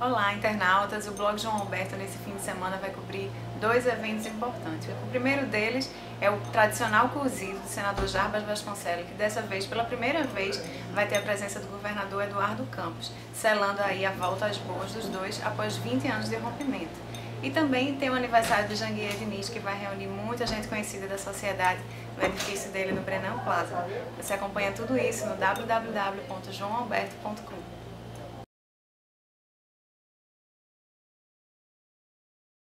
Olá, internautas! O blog João Alberto nesse fim de semana vai cobrir dois eventos importantes. O primeiro deles é o tradicional cozido do senador Jarbas Vasconcelos, que dessa vez, pela primeira vez, vai ter a presença do governador Eduardo Campos, selando aí a volta às boas dos dois após 20 anos de rompimento. E também tem o aniversário do Janguier Diniz, que vai reunir muita gente conhecida da sociedade no edifício dele no Brenão Plaza. Você acompanha tudo isso no www.joaoalberto.com.